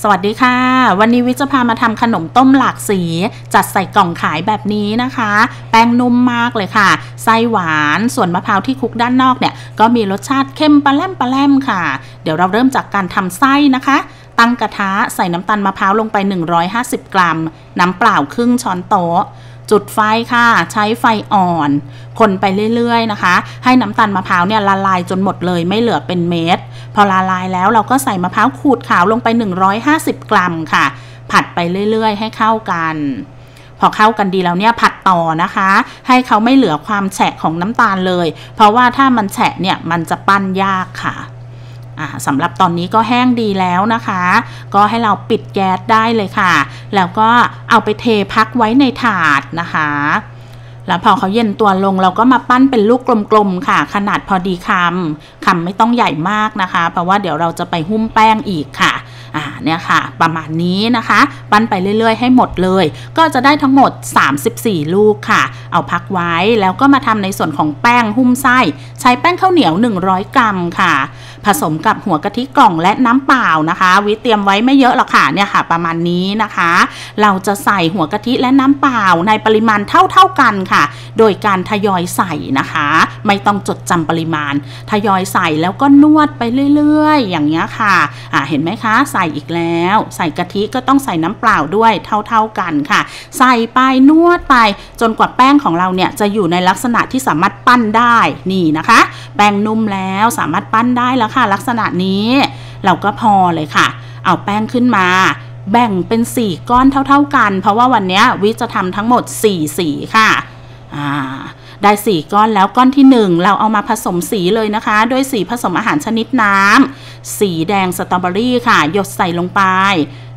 สวัสดีค่ะ วันนี้วิจะพามาทำขนมต้มหลากสี จัดใส่กล่องขายแบบนี้นะคะ แป้งนุ่มมากเลยค่ะ ไส้หวานส่วนมะพร้าวที่คลุกด้านนอกเนี่ย ก็มีรสชาติเข้มปลาแลมปลาแลมค่ะ เดี๋ยวเราเริ่มจากการทำไส้นะคะ ตั้งกระทะใส่น้ำตาลมะพร้าวลงไป 150 กรัม น้ำเปล่าครึ่งช้อนโต๊ะ จุดไฟค่ะ ใช้ไฟอ่อน คนไปเรื่อยๆนะคะ ให้น้ำตาลมะพร้าวเนี่ยละลายจนหมดเลยไม่เหลือเป็นเม็ดพอละลายแล้วเราก็ใส่มะพร้าวขูดขาวลงไป 150 กรัมค่ะ ผัดไปเรื่อยๆ ให้เข้ากัน พอเข้ากันดีแล้วเนี่ยผัดต่อนะคะ ให้เขาไม่เหลือความแฉะของน้ำตาลเลย เพราะว่าถ้ามันแฉะเนี่ยมันจะปั้นยากค่ะ สำหรับตอนนี้ก็แห้งดีแล้วนะคะ ก็ให้เราปิดแก๊สได้เลยค่ะ แล้วก็เอาไปเทพักไว้ในถาดนะคะ แล้วพอเขาเย็นตัวลงเราก็มาปั้นเป็นลูกกลมๆค่ะ ขนาดพอดีคำคำไม่ต้องใหญ่มากนะคะ เพราะว่าเดี๋ยวเราจะไปหุ้มแป้งอีกค่ะ อ่าเนี่ยค่ะ ประมาณนี้นะคะ ปั้นไปเรื่อยๆ ให้หมดเลย ก็จะได้ทั้งหมด 34 ลูกค่ะ เอาพักไว้แล้วก็มาทำในส่วนของแป้งหุ้มไส้ ใช้แป้งข้าวเหนียว 100 กรัมค่ะ ผสมกับหัวกะทิกล่องและน้ำเปล่านะคะ วิเตรียมไว้ไม่เยอะหรอกค่ะเนี่ยค่ะ ประมาณนี้นะคะ เราจะใส่หัวกะทิและน้ำเปล่าในปริมาณเท่าๆกันค่ะ โดยการทยอยใส่นะคะ ไม่ต้องจดจำปริมาณ ทยอยใส่แล้วก็นวดไปเรื่อย ๆ อย่างนี้ค่ะอ่าเห็นไหมคะใส่ส่อีกแล้ว ใส่กะทิก็ต้องใส่น้ำเปล่าด้วยเท่าๆกันค่ะ ใส่ไปนวดไปจนกว่าแป้งของเราเนี่ยจะอยู่ในลักษณะที่สามารถปั้นได้นี่นะคะ แป้งนุ่มแล้วสามารถปั้นได้แล้วค่ะ ลักษณะนี้ เราก็พอเลยค่ะ เอาแป้งขึ้นมาแบ่งเป็น 4 ก้อนเท่า ๆกัน เพราะว่าวันนี้วิจะทำทั้งหมด 4 สีค่ะ ได้ 4 ก้อนแล้วก้อนที่ 1 เราเอามาผสมสีเลยนะคะ ด้วยสีผสมอาหารชนิดน้ำสีแดงสตรอเบอรี่ค่ะ หยดใส่ลงไป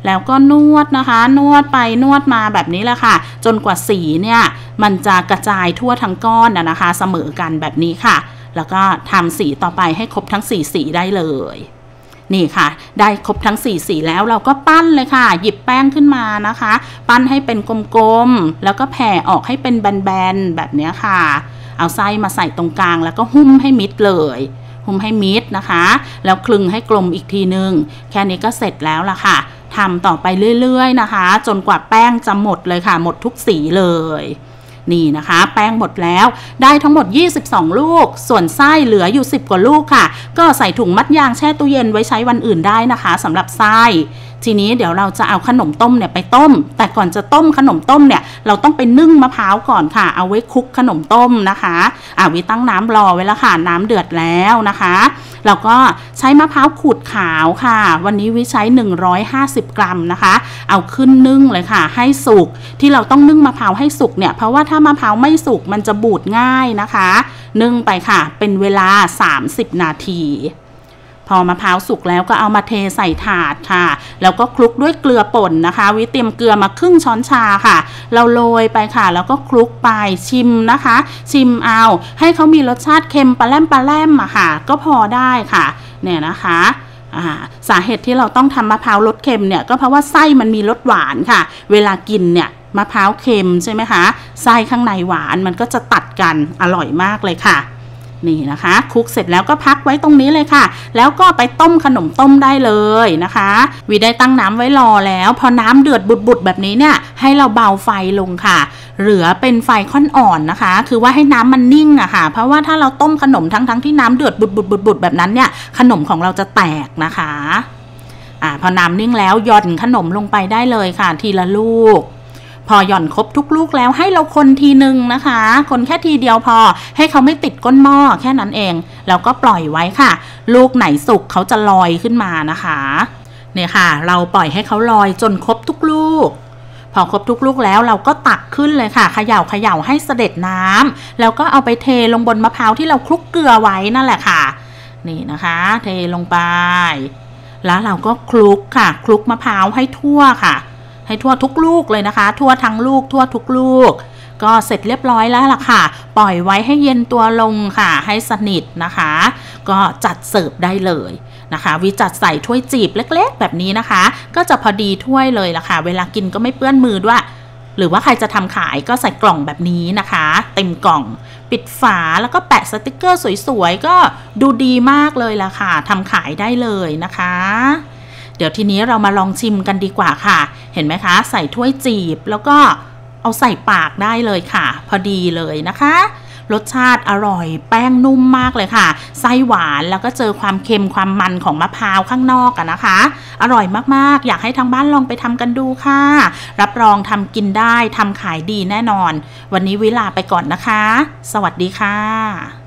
แล้วก็นวดนะคะ นวดไปนวดมาแบบนี้แหละค่ะ จนกว่าสีเนี่ย มันจะกระจายทั่วทั้งก้อนนะคะ เสมอกันแบบนี้ค่ะ แล้วก็ทำสีต่อไปให้ครบทั้ง 4 สีได้เลย นี่ค่ะ ได้ครบทั้ง 4 สีแล้วเราก็ปั้นเลยค่ะ หยิบแป้งขึ้นมานะคะ ปั้นให้เป็นกลมๆ แล้วก็แผ่ออกให้เป็นแบนๆ แบบนี้ค่ะ เอาไส้มาใส่ตรงกลางแล้วก็หุ้มให้มิดเลยหุ้มให้มิดนะคะ แล้วคลึงให้กลมอีกทีนึง แค่นี้ก็เสร็จแล้วล่ะค่ะทำต่อไปเรื่อยๆนะคะ จนกว่าแป้งจะหมดเลยค่ะ หมดทุกสีเลย นี่นะคะ แป้งหมดแล้วได้ทั้งหมด 22 ลูก ส่วนไส้เหลืออยู่ 10 กว่าลูกค่ะ ก็ใส่ถุงมัดยางแช่ตู้เย็นไว้ใช้วันอื่นได้นะคะสำหรับไส้ ทีนี้เดี๋ยวเราจะเอาขนมต้มเนี่ยไปต้ม แต่ก่อนจะต้มขนมต้มเนี่ยเราต้องไปนึ่งมะพร้าวก่อนค่ะ เอาไว้คลุกขนมต้มนะคะอ่าวิตั้งน้ำรอไว้แล้วค่ะน้ำเดือดแล้วนะคะเราก็ใช้มะพร้าวขูดขาวค่ะ วันนี้วิใช้ 150 กรัมนะคะ เอาขึ้นนึ่งเลยค่ะ ให้สุกที่เราต้องนึ่งมะพร้าวให้สุกเนี่ยเพราะว่าถ้ามะพร้าวไม่สุกมันจะบูดง่ายนะคะ นึ่งไปค่ะ เป็นเวลา 30 นาที พอมะพร้าวสุกแล้วก็เอามาเทใส่ถาดค่ะ แล้วก็คลุกด้วยเกลือป่นนะคะ วิเตรียมเกลือมาครึ่งช้อนชาค่ะ เราโรยไปค่ะ แล้วก็คลุกไปชิมนะคะ ชิมเอา ให้เขามีรสชาติเค็มปลาแรมปลาแรมอะค่ะ ก็พอได้ค่ะ เนี่ยนะคะสาเหตุที่เราต้องทำมะพร้าวรสเค็มเนี่ยก็เพราะว่าไส้มันมีรสหวานค่ะ เวลากินเนี่ยมะพร้าวเค็มใช่ไหมคะไส้ข้างในหวานมันก็จะตัดกันอร่อยมากเลยค่ะ นี่นะคะคลุกเสร็จแล้วก็พักไว้ตรงนี้เลยค่ะ แล้วก็ไปต้มขนมต้มได้เลยนะคะวีได้ตั้งน้ำไว้รอแล้ว พอน้ำเดือดบุดๆแบบนี้เนี่ยให้เราเบาไฟลงค่ะ เหลือเป็นไฟค่อนอ่อนนะคะ คือว่าให้น้ำมันนิ่งอะค่ะ เพราะว่าถ้าเราต้มขนมทั้งๆทที่น้ำเดือดบุดๆๆแบบนั้นเนี่ยขนมของเราจะแตกนะคะอ่าพอน้ำนิ่งแล้วหย่อนขนมลงไปได้เลยค่ะ ทีละลูก พอหย่อนครบทุกลูกแล้วให้เราคนทีหนึ่งนะคะ คนแค่ทีเดียวพอ ให้เขาไม่ติดก้นหม้อแค่นั้นเอง แล้วก็ปล่อยไว้ค่ะ ลูกไหนสุกเขาจะลอยขึ้นมานะคะเนี่ยค่ะ เราปล่อยให้เขาลอยจนครบทุกลูก พอครบทุกลูกแล้วเราก็ตักขึ้นเลยค่ะเขย่าเขย่าให้เสด็จน้ำแล้วก็เอาไปเทลงบนมะพร้าวที่เราคลุกเกลือไว้นั่นแหละค่ะ นี่นะคะ เทลงไป แล้วเราก็คลุกค่ะ คลุกมะพร้าวให้ทั่วค่ะ ให้ทั่วทุกลูกเลยนะคะ ทั่วทั้งลูกทั่วทุกลูก ก็เสร็จเรียบร้อยแล้วล่ะค่ะ ปล่อยไว้ให้เย็นตัวลงค่ะ ให้สนิทนะคะ ก็จัดเสิร์ฟได้เลยนะคะ วิจัดใส่ถ้วยจีบเล็ก ๆ แบบนี้นะคะ ก็จะพอดีถ้วยเลยล่ะค่ะ เวลากินก็ไม่เปื้อนมือด้วยหรือว่าใครจะทำขายก็ใส่กล่องแบบนี้นะคะ เต็มกล่อง ปิดฝาแล้วก็แปะสติกเกอร์สวยๆ ก็ดูดีมากเลยล่ะค่ะทำขายได้เลยนะคะ เดี๋ยวทีนี้เรามาลองชิมกันดีกว่าค่ะ เห็นไหมคะ ใส่ถ้วยจีบแล้วก็เอาใส่ปากได้เลยค่ะ พอดีเลยนะคะ รสชาติอร่อยแป้งนุ่มมากเลยค่ะไส้หวานแล้วก็เจอความเค็มความมันของมะพร้าวข้างนอกอะนะคะ อร่อยมากๆ อยากให้ทางบ้านลองไปทำกันดูค่ะ รับรองทำกินได้ทำขายดีแน่นอน วันนี้วิลาไปก่อนนะคะ สวัสดีค่ะ